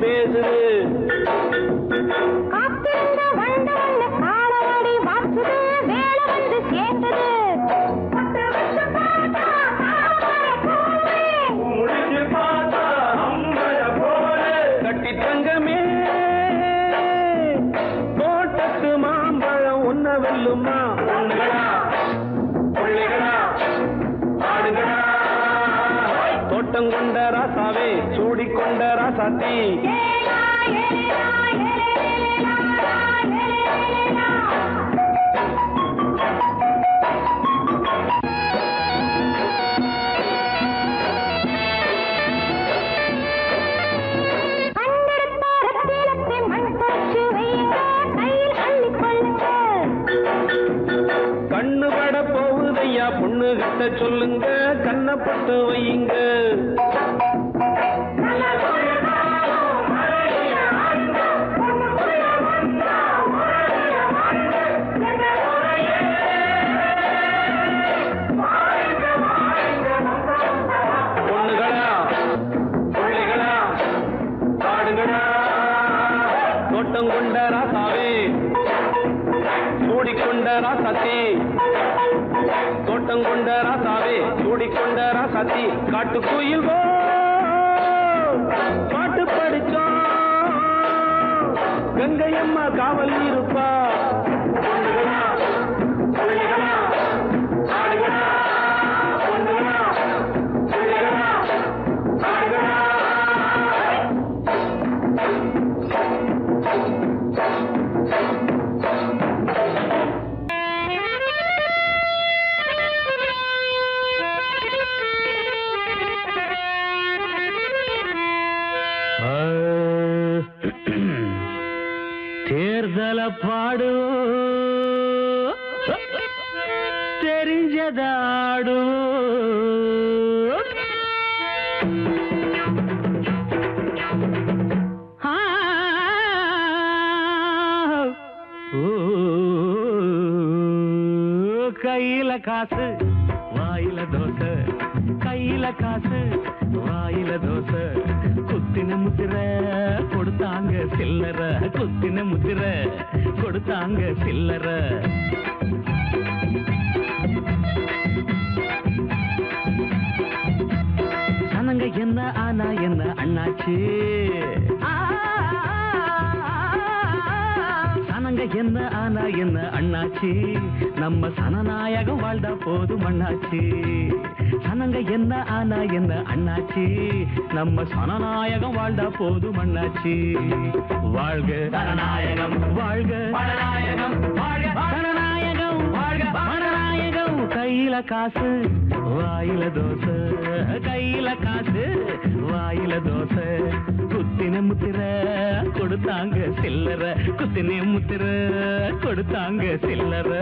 பேசுது. தங்கமே. தோட்டத்து மாம்பழம் உன்ன வெல்லுமா? தோட்டம் கொண்ட சாத்தி கண்ணு பட போகுதையா பொண்ணு கட்ட சொல்லுங்க கண்ணை பட்டு வையுங்க. சூடிக்கொண்ட ராசாத்தி காட்டுக்குயில் பாட்டு படிச்சோம் கங்கையம்மா காவல் இருப்பா. காசு. வாயில தோசை குத்தின முத்திர கொடுத்தாங்க சில்லற. குத்தின முத்திர கொடுத்தாங்க சில்லற. சனங்க என்ன ஆனா என்ன அண்ணாச்சு? சனங்க என்ன ஆனா என்ன அண்ணாச்சி? நம்ம சனநாயகம் வாழ்ந்தா போதும் அண்ணாச்சி. சனங்க என்ன ஆனா என்ன அண்ணாச்சி? நம்ம சனநாயகம் வாழ்ந்தா போதும் அண்ணாச்சி. வாழ்க சனநாயகம் வாழ்க பணநாயகம் சனநாயகம் வாழ்க பணநாயகம் கையில காசு வாயில தோசை. கையில காசு வாயில தோசை. குத்தின முத்திர கொடுத்தாங்க சில்லற. குத்தின முத்திர கொடுத்தாங்க சில்லற.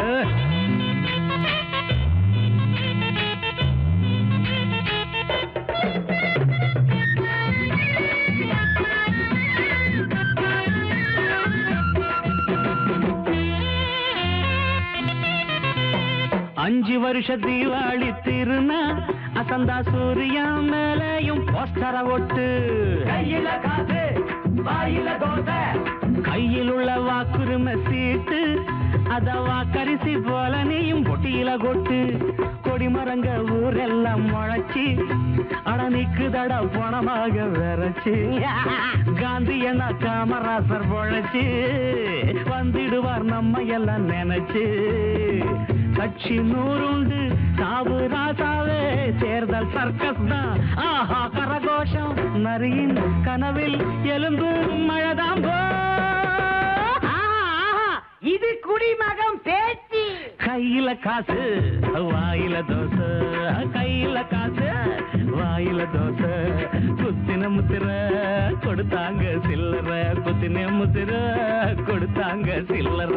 அஞ்சு வருஷ தீபாவளி திருநா அசந்தா சூரியா மேலையும் போஸ்டர ஒட்டு. கையில காசு வாயில தோசை. கையில் உள்ள வாக்குரிமை சீட்டு அத வாக்கரிசி போல நீயும் பொட்டியில கொட்டு. கொடிமரங்க ஊரெல்லாம் முளைச்சி அட நிக்குதட பணமாக விரைச்சு. காந்தி என்ன காமராசர் பொழைச்சு வந்துடுவார் நம்ம எல்லாம் நினைச்சு. கட்சி நூறுண்டு. சாவு ராசாவே தேர்தல் சர்க்கஸ் தான். ஆஹா கரகோஷம். நரியின் கனவில் எலும்பு மழைதான் போ. இது குடிமகம் பேச்சு. கையில காசு வாயில தோசை. கையில காசு வாயில தோசை. குத்தின முத்திர கொடுத்தாங்க சில்லற. குத்தின முத்திர கொடுத்தாங்க சில்லற.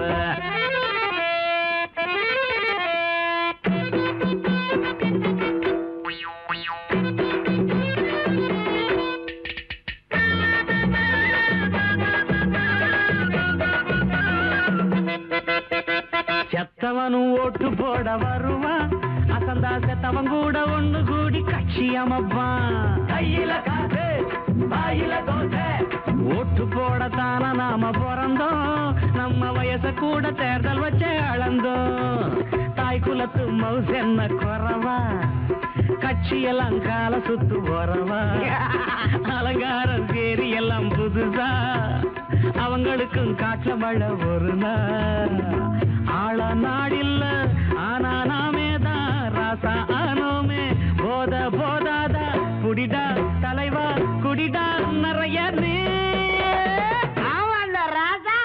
செத்தவனும் ஓட்டு போட வருவான். அசந்தா செத்தவன் கூட ஒண்ணு கூடி கட்சி அமைப்பான். கையில காசு வாயில தோசை. ஓட்டு போடத்தான நாம பிறந்தோம். நம்ம வயச கூட தேர்தல் வச்சே அளந்தோம். தாய் குலத்து மவுஸ் என்ன குறவா? கட்சியெல்லாம் கால சுத்து போறவா? அலங்காரம் சேரி எல்லாம் புதுசா? அவங்களுக்கும் காற்ற மழை ஒரு நாள். ஆள நாடில்ல ஆனா நாமே தான் ராசா ஆனோமே. போத போதாதா குடிடா தலைவா குடிடா நிறைய ஆமாண்ட ராஜா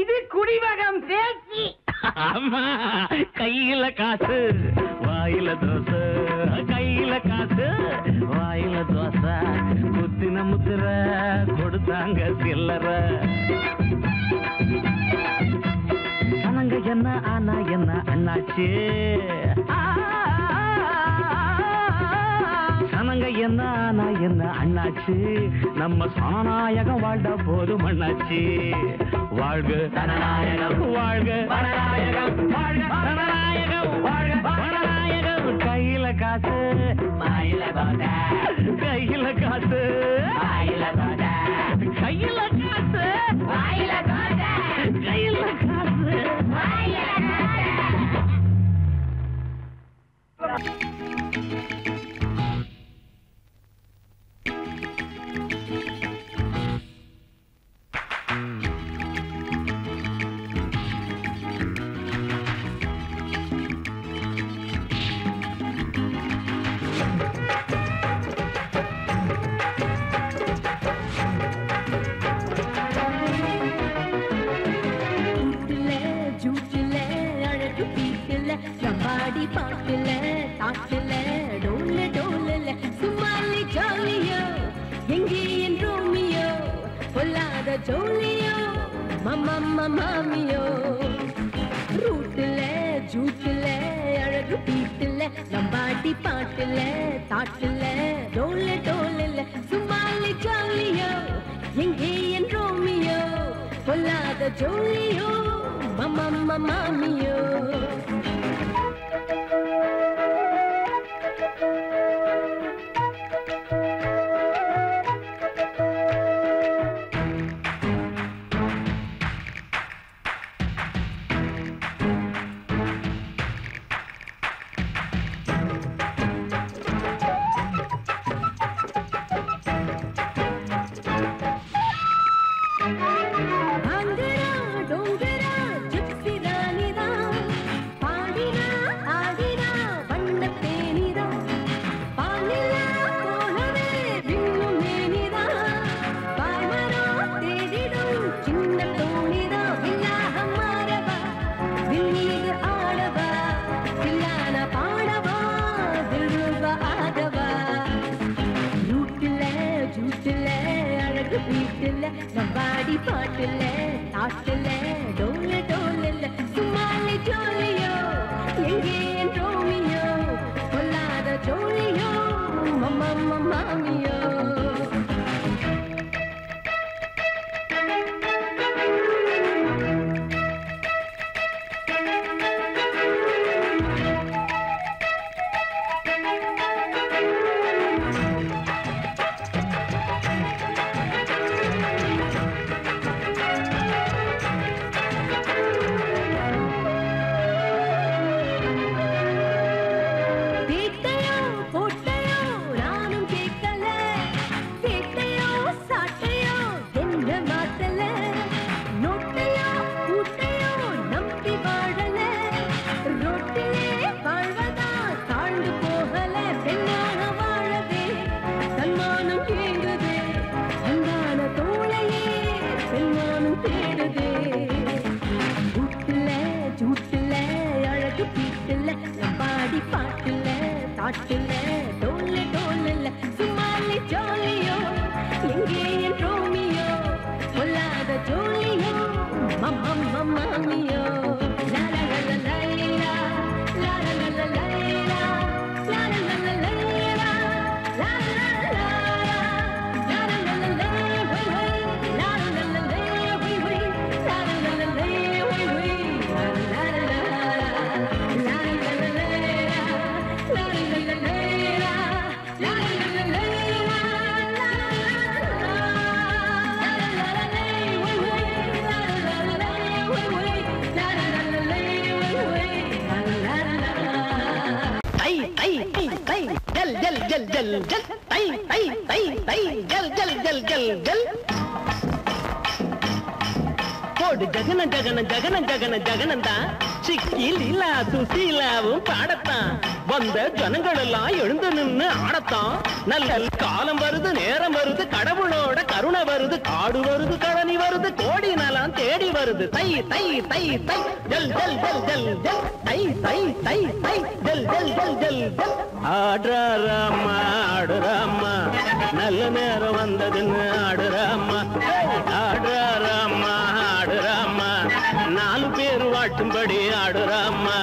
இது குடிமகம் பேச்சு. ஆமா கையில காசு வாயில தோசை. கையில காசு வாயில தோசை. குத்தின முத்திர கொடுத்தாங்க சில்லற. சனங்க என்ன ஆனா என்ன அண்ணாச்சு? சனங்க என்ன ஆனா என்ன அண்ணாச்சு? நம்ம சனநாயகம் வாழ்ந்த போதும் அண்ணாச்சு. வாழ்க சனநாயகம் வாழ்க பணநாயகம் வாழ்க சனநாயகம் வாழ்க பணநாயகம் கையில காசு வாயில தோசை கையில காசு. you மம்மம்ம மாமியோ ரூட்டுல ஜூட்டுல அழகு பீட்டுல நம்பாடி பாட்டுல தாட்டுல டோல டோலல சும்மாலி ஜாலியோ. எங்கே என் ரோமியோ? பொல்லாத ஜோலியோ மம்மம்ம மாமியோ ஜல் ஜல் தை தை தை தை ஜல் ஜல் ஜல் ஜல் ஜல். போடு ஜகன ஜகன ஜகன ஜகன ஜகனந்தா. சிக்கி லீலா சுசீலாவும் பாடத்தான். வந்த ஜனங்கள் எல்லாம் எழுந்து நின்னு ஆடத்தான். நல்ல காலம் வருது நேரம் வருது கடவுளோட கருணை வருது காடு வருது வருது தை தை தை தை. ஜல் ஜல் ஜல் ஜல் ஜல். தை தை தை தை. ஜல் ஜல் ஜல் ஜல் ஜல். ஆடுறாமா ஆடுறாமா நல்ல நேரம் வந்ததுன்னு ஆடுறாமா ஆடுறாமா ஆடுறாமா நாலு பேர் வாட்டும்படி ஆடுறாமா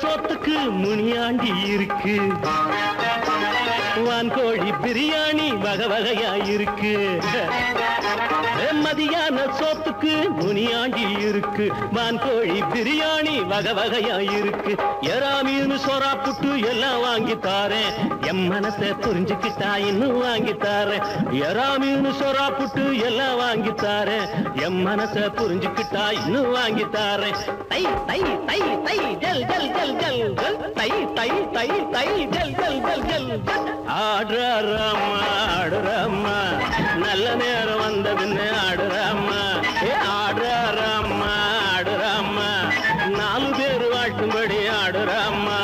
சோத்துக்கு முனியாண்டி இருக்கு. வான்கோழி பிரியாணி வகை வகையா இருக்கு மதியான சோத்துக்கு முனியாண்டி இருக்கு. வான்கோழி பிரியாணி வகை வகையா இருக்கு எறா மீன் சொரா புட்டு எல்லாம் வாங்கி தாரேன். என் மனசை புரிஞ்சுக்கிட்டா இன்னும் வாங்கி தாரேன். எறா மீன் சொரா புட்டு எல்லாம் வாங்கி தாரேன். என் மனசை புரிஞ்சுக்கிட்டா இன்னும் வாங்கி தாரேன். தை தை தை தை ஜல் ஜல் ஜல் ஜல் ஜல். தை தை தை தை ஜல் ஜல் ஜல் ஜல் ஜல். ஆடுறாமா ஆடுறாமா நல்ல நேரம் வந்ததுன்னு ஆடுறாமா ஏ ஆடுறாமா ஆடுறாமா நாலு பேர் வாட்டும்படி ஆடுறாமா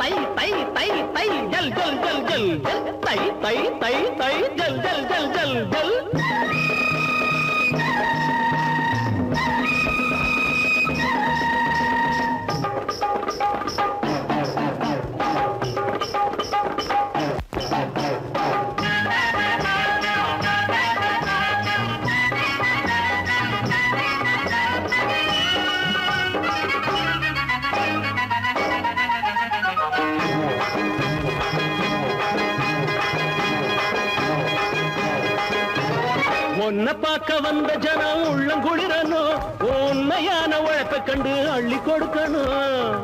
தை தை தை தை ஜல் ஜல் ஜல் ஜல். ஜல் தை தை தை தை ஜல் ஜல் ஜல் ஜல் ஜல். உன்னை பார்க்க வந்த ஜனம் உள்ளங்குளிரணும் உண்மையான உழைப்பை கண்டு அள்ளி கொடுக்கணும்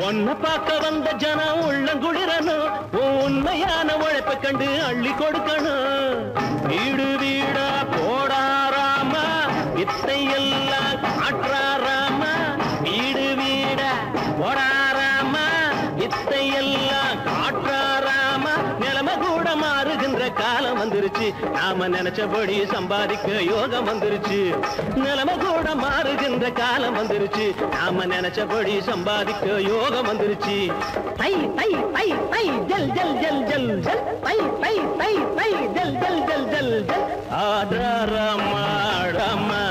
உன்னை பார்க்க வந்த ஜனம் உள்ளங்குளிரணும் உண்மையான உழைப்பை கண்டு அள்ளி கொடுக்கணும் வீடு வீடா போடாராமா இத்தையெல்லாம் நாம நினைச்சபடி சம்பாதிக்க யோகம் வந்துருச்சு. நிலைமை கூட மாறுகின்ற காலம் வந்துருச்சு. நாம நினைச்சபடி சம்பாதிக்க யோகம் வந்துருச்சு. தை தை தை தை ஜல் ஜல் ஜல் ஜல் ஜல். தை தை தை தை ஜல் ஜல் ஜல் ஜல் ஜல். ஆடுறாமா ஆடுறாமா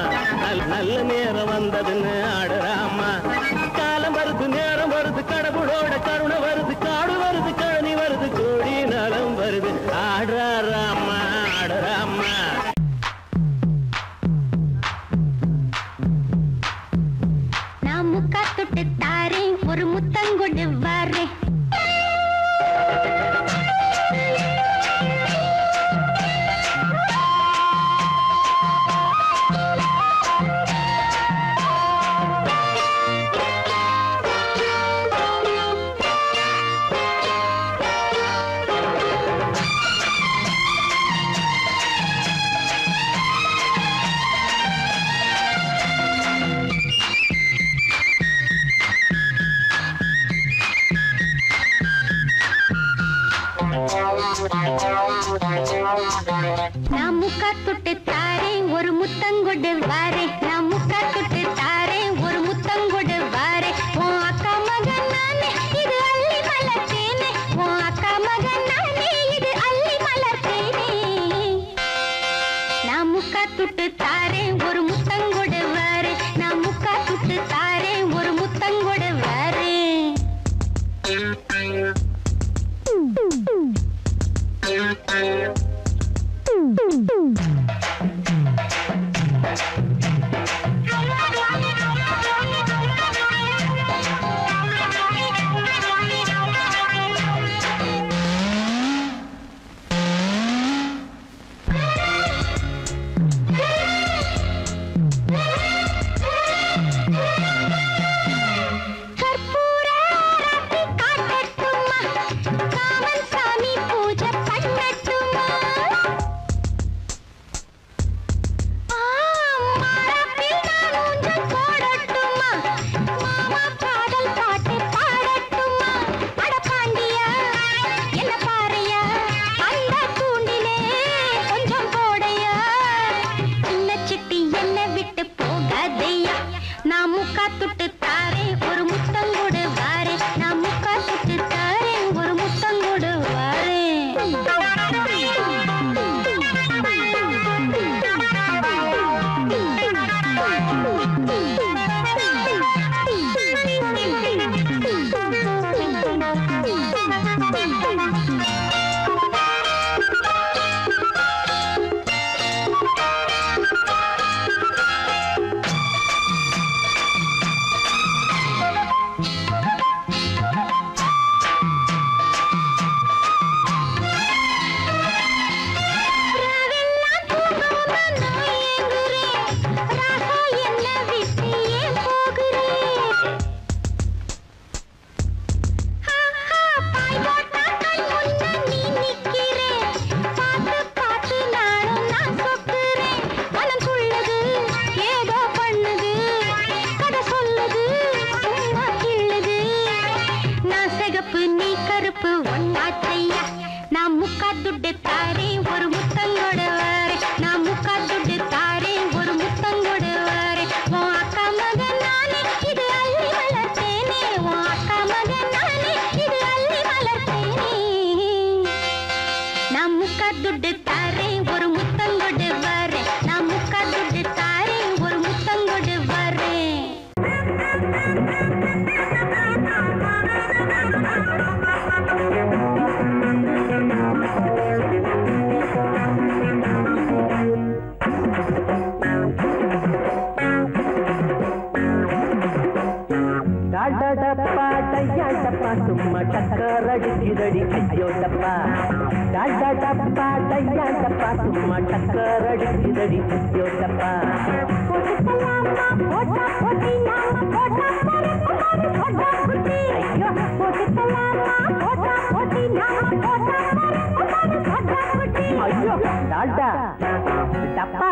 நல்ல நேரம் வந்ததுன்னு ஆடுறா. 灯光 குட்டி ஐயோ டாடா டப்பா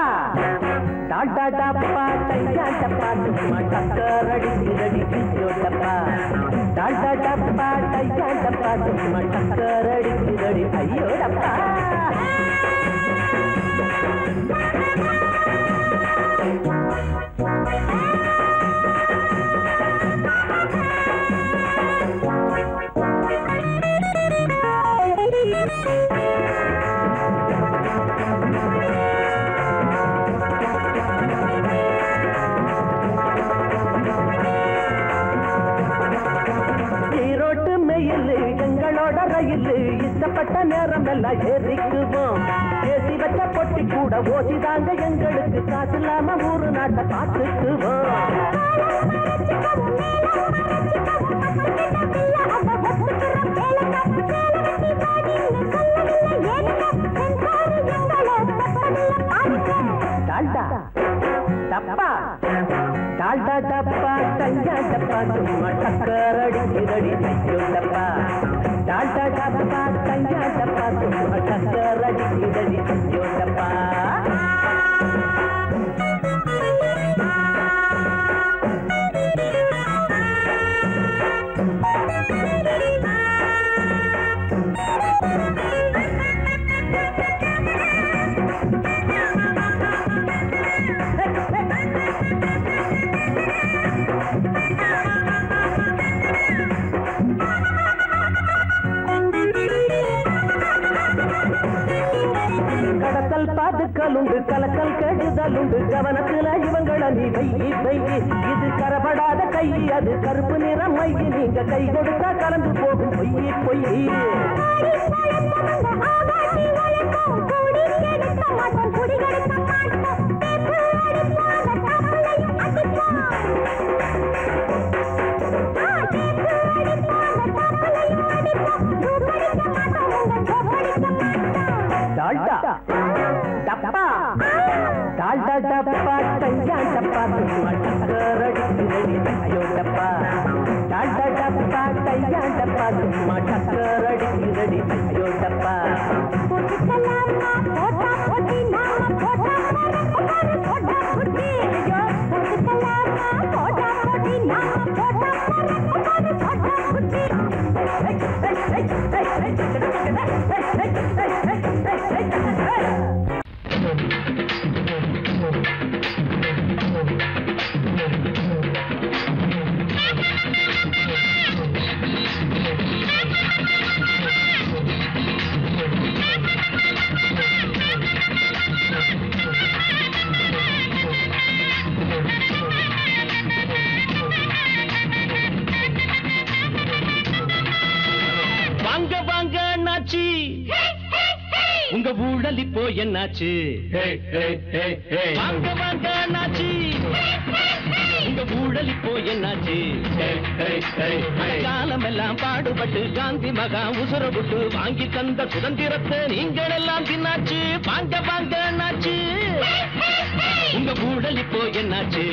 டாடா டப்பா டையா டப்பா சும்மா டக்கர் அடிக்குதடி ஐயோ டப்பா டாடா டப்பா டையா டப்பா சும்மா டக்கர் அடிக்குதடி ஐயோ டப்பா ஈரோட்டு எல்லாம் ஏறிக்குவோம் ஏசி வச்ச பொட்டி கூட ஓசிதாங்க எங்களுக்கு காசு இல்லாம ஊரு நாட்டை பார்த்துக்குவோம் டால்டா. டப்பா. டால்டா டப்பா டையா டப்பா சும்மா டக்கர் அடிக்குதடி ஐயோ டப்பா. டால்டா டப்பா டையா டப்பா சும்மா டக்கர் அடிக்குதடி ஐயோ டப்பா பாதுக்கல் கலக்கல் கெடுதலுண்டு கவனத்துல இவங்கள நீ வெயி வெயி இது கரபடாத கை அது கருப்பு நிறம் மை நீங்க கை கொடுத்தா கலந்து போகும் பொய்யி பொய்யி மாட்டோம். சும்மா டக்கர் அடிக்குதடி ஐயோ டப்பா உங்க ஊழல் இப்போ என்னாச்சு? வாங்க வாங்க அண்ணாச்சி. உங்க ஊழல் இப்போ என்னாச்சு? காலம் எல்லாம் பாடுபட்டு காந்தி மகா உசுர விட்டு வாங்கி தந்த சுதந்திரத்தை நீங்கள் எல்லாம் தின்னாச்சு வாங்க வாங்க அண்ணாச்சி. உங்க ஊழல் இப்போ என்னாச்சு?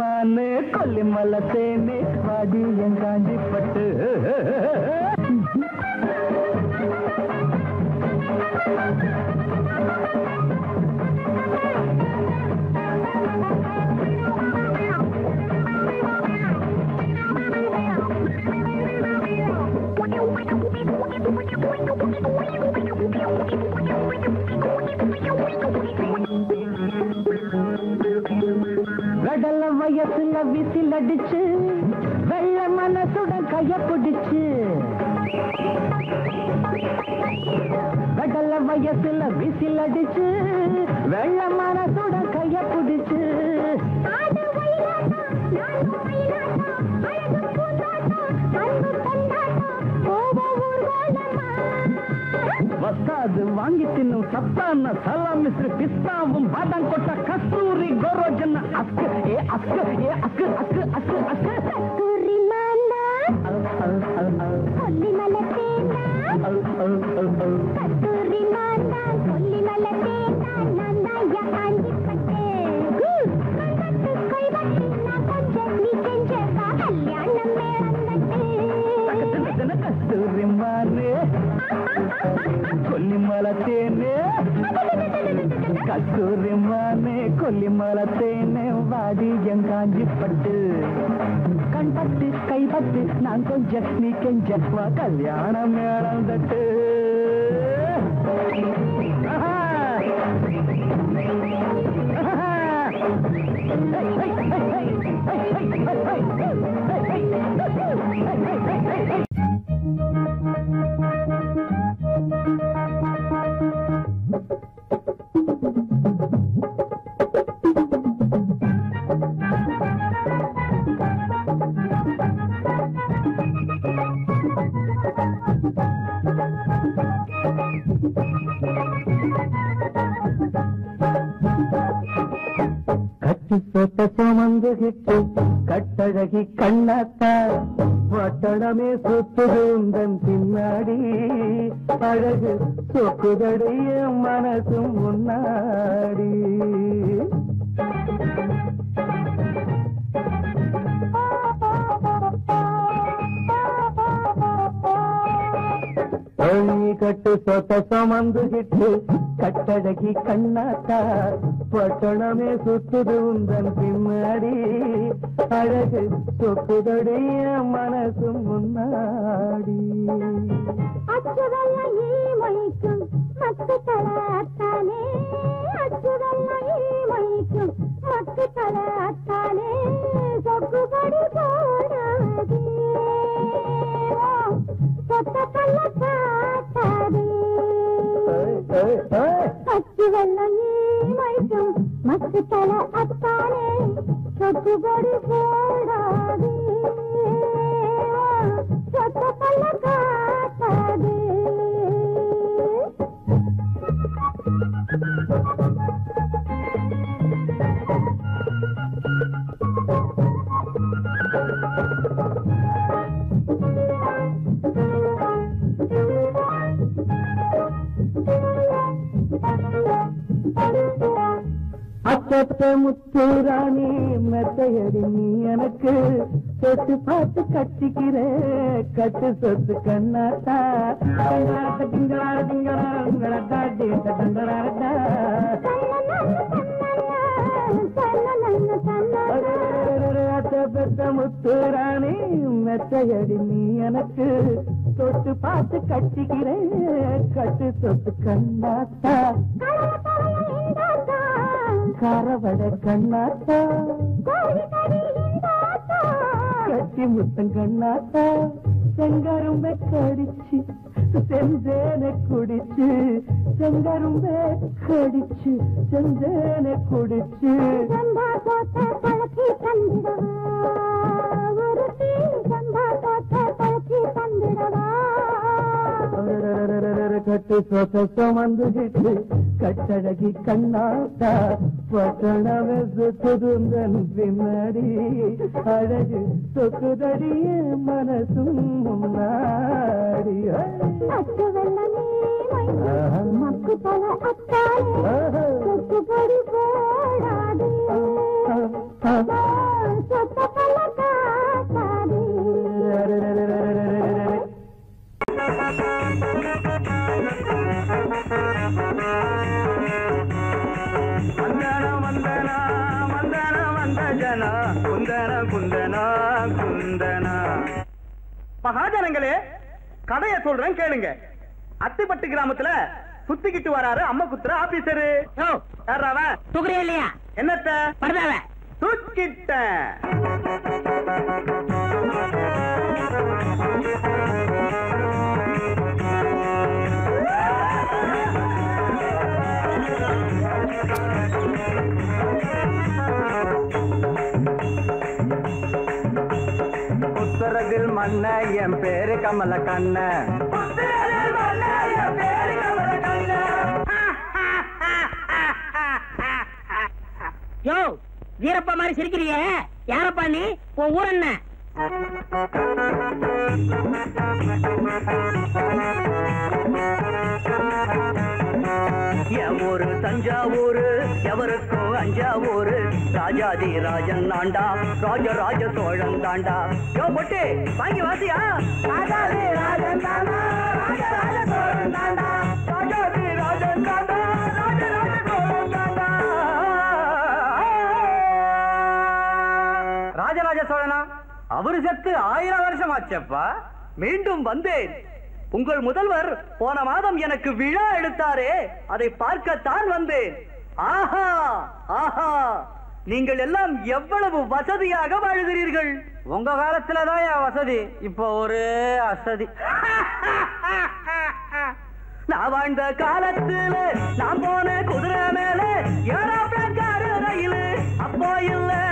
மானு கொல்லிமலை தேனே வாடி என் காஞ்சிப்பட்டு வயசுல விசில் அடிச்சு வெள்ள மனசுடன் கைய பிடிச்சு. கடல வயசுல விசில் அடிச்சு வெள்ள மனசுடன் கைய பிடிச்சு. வாங்கி தின்னும் சத்தான சலாம் மிஸ்ரு பிஸ்தாவும் பாதாம் கொட்ட கஸ்தூரி கோரோஜன் அஸ்கு ஏ அஸ்கு ஏ அஸ்கு அஸ்கு அஸ்கு அஸ்கு. கொல்லிமலை தேனே கஸ்தூரி மானே கொல்லிமலை தேனே வாடி என் காஞ்சிப்பட்டு. கை கைப்பட்டு நான் கொஞ்சம் நீ கெஞ்ச வா கல்யாணம் மேளம் தட்டு ஆஹா. கட்டி கட்டழகிக்கு கட்டழகி கண்ணாத்தா வட்டணமே சுத்துகுந்தன் பின்னாடி. அழகு சொக்குதடைய மனசும் முன்னாடி. நீ கட்டு சொத்த சுமந்துகிட்டு கட்டழகி கண்ணாத்தா பட்டணமே சுத்துது உந்தன் பின்னாடி. அழகு சொக்குதடைய மனசும் முன்னாடி. அச்சுதல்ல ஈமைக்கும் மத்து தலாத்தானே அச்சுதல்ல ஈமைக்கும் மத்து தலாத்தானே சொக்குபடி சொத்த கல்ல அச்சுதல்ல ஈமைக்கும் மத்து தல அத்தானே சொக்குபடி போடாதே சொத்த கல்ல காட்டாதே அச்சத்த முத்துராணி மெத்தையடி நீ எனக்கு சொத்து பார்த்து கட்டிக்கிற. கட்டு சொத்து கண்ணாத்தா. கண்ணாத்த திங்களார திங்களாரா டேட்ட தங்களாரா பெத்த முத்துராணி மெத்தையடி நீ எனக்கு தொட்டு பார்த்து கட்டிக்கிறேன் கட்டு சொத்து கண்ணாத்தா கரவட கண்ணாத்தா கட்டி முத்தம் கண்ணாத்தா செங்கரும்ப கடிச்சு செஞ்சேன குடிச்சு. செங்கரும்ப கடிச்சு செஞ்சேன குடிச்சு கட்டு சொத்த சுமந்துகிட்டு கட்டழகி கண்ணாத்தா பட்டணமே சுத்துதுந்தன் பின்னாடி அழகு சொக்குதடிய மனசும் முன்னாடி மக்கு மகாஜனங்களே கதைய சொல்றேன் கேளுங்க. அத்திப்பட்டு கிராமத்துல சுத்திக்கிட்டு வராரு அம்மா குத்துற ஆபீசரு யாராவ தூக்குறியா இல்லையா? என்னத்த? தூக்கிட்ட மண்ண என் பேரு கமல கண்ண யோ வீரப்பா மாதிரி சிரிக்கிறிய? யாரப்பா நீ? உன் ஊர் என்ன? என் ஊரு தஞ்சாவூர் எவருக்கும் அஞ்சாவூர். ராஜாதி ராஜன் நாண்டா ராஜராஜ சோழன் தாண்டா யோ பொட்டு வாங்கி வாசியா? ராஜாதி ராஜன் தாண்டா ராஜராஜ சோழன் தாண்டா ராஜாதி ராஜன் தாண்டா ராஜராஜ சோழன் தாண்டா ராஜராஜ சோழனா? அவரு செத்து ஆயிரம் வருஷம் ஆச்சப்பா மீண்டும் வந்தேன். உங்கள் முதல்வர் போன மாதம் எனக்கு விழா எடுத்தாரே. அதை பார்க்கத்தான் வந்தேன். ஆஹா ஆஹா. நீங்கள் எல்லாம் எவ்வளவு வசதியாக வாழ்கிறீர்கள்? உங்க காலத்துலதான் என் வசதி. இப்போ ஒரு அசதி. நான் வாழ்ந்த காலத்துல நான் போன குதிரை மேல ஏரோப்ளேன் காரு ரயில். அப்போ இல்லை.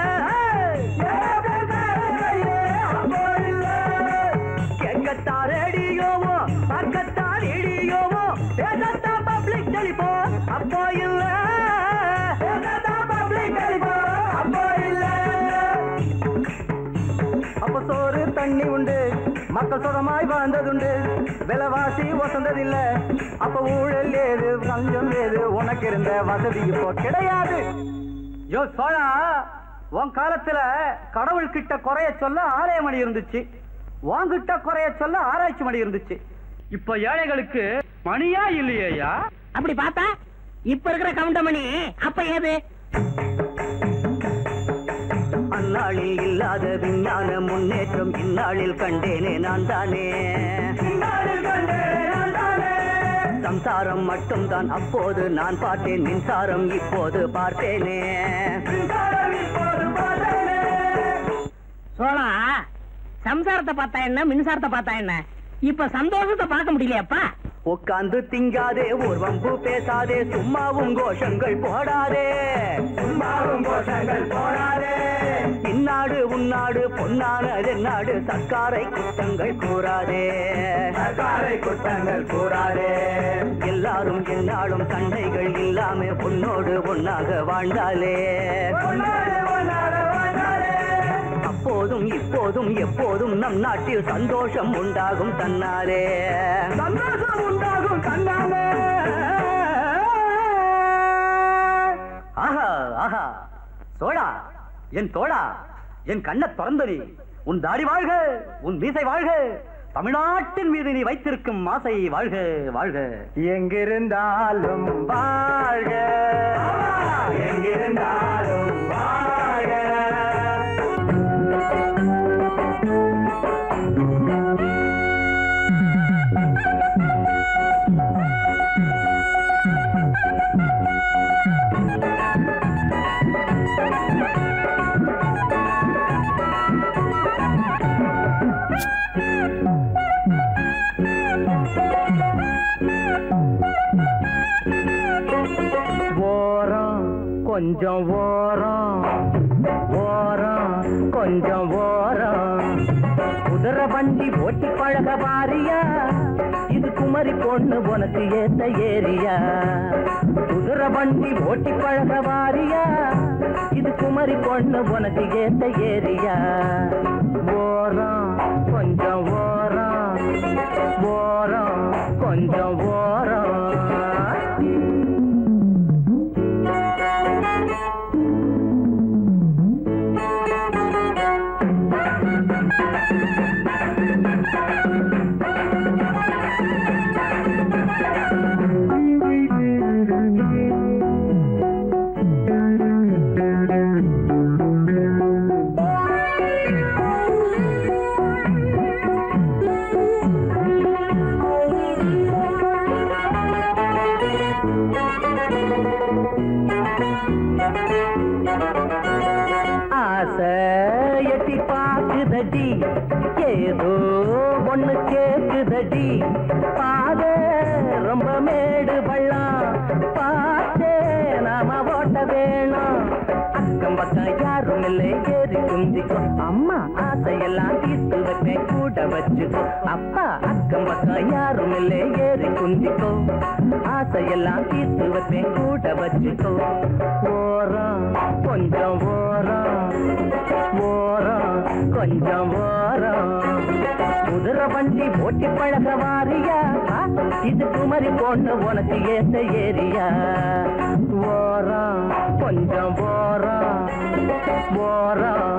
சுகமாய் வாழ்ந்ததுண்டு. விலைவாசி வசந்ததில்ல அப்ப ஊழல் ஏது லஞ்சம் ஏது? உனக்கு இருந்த வசதி இப்போ கிடையாது. யோ சோழா உன் காலத்துல கடவுள் கிட்ட குறைய சொல்ல ஆலய மணி இருந்துச்சு. உன்கிட்ட குறைய சொல்ல ஆராய்ச்சி மணி இருந்துச்சு. இப்ப ஏழைகளுக்கு மணியா இல்லையா அப்படி பார்த்தா இப்ப இருக்கிற கவுண்டமணி அப்ப ஏது? அந்நாளில் இல்லாத விஞ்ஞான முன்னேற்றம் இந்நாளில் கண்டேனே நான் தானே சம்சாரம் மட்டும்தான் அப்போது நான் பார்த்தேன் மின்சாரம் இப்போது பார்த்தேனே. சோழா சம்சாரத்தை பார்த்தா என்ன மின்சாரத்தை பார்த்தா என்ன? இப்ப சந்தோஷத்தை பார்க்க முடியலையாப்பா. உட்கார்ந்து திங்காதே ஒரு வம்பு பேசாதே சும்மாவும் கோஷங்கள் போடாதே. சும்மாவும் கோஷங்கள் போடாதே. இந்நாடு உன்னாடு பொன்னானது நாடு சர்க்காரை குற்றங்கள் கூறாதே. சர்க்காரை குற்றங்கள் கூறாதே. எல்லாரும் என்னாலும் சண்டைகள் இல்லாம உன்னோடு ஒன்னாக வாழ்ந்தாலே. அப்போதும் இப்போதும் எப்போதும் நம் நாட்டில் சந்தோஷம் உண்டாகும் தன்னாலே. சந்தோஷம் உண்டாகும் தன்னாலே. ஆஹா ஆஹா. சோழா என் தோழா. என் கண்ண திறந்து நீ. உன் தாடி வாழ்க உன் மீசை வாழ்க. தமிழ்நாட்டின் மீது நீ வைத்திருக்கும் ஆசை வாழ்க வாழ்க. எங்கிருந்தாலும் வாழ்க. எங்கிருந்தாலும் வாழ்க. குமரி பொண்ணு உனக்கு ஏத்த ஏரியா. குதிர வண்டி ஓட்டி பழக வாரியா. இது குமரி பொண்ணு உனக்கு ஏத்த ஏரியா. ஓரம் கொஞ்சம் ஓரம். ஓரம் கொஞ்சம் ஓரம். ஏதோ ஒண்ணு கேக்குதடி. பாத ரொம்ப மேடு பள்ளம் பார்த்தே நாம ஓட்ட வேணும். அக்கம் பக்கம் யாரும் இல்லை ஏறி குந்திக்கோ. அம்மா ஆசையெல்லாம் தீர்த்து வைப்பேன் கூட வச்சுக்கோ. அப்பா அக்கம் பக்கம் யாரும் இல்லை ஏறி குந்திக்கோ. ஆசையெல்லாம் தீர்த்து வைப்பேன் கூட வச்சுக்கோ. ஓரம் கொஞ்சம் ஓரம். ஓரம். கொஞ்சம் ஓரம் குதிரை வண்டி ஓட்டி பழக வாரியா? இது குமரி பொண்ணு உனக்கு ஏத்த ஏரியா? ஓரம் கொஞ்சம் ஓரம் ஓரம்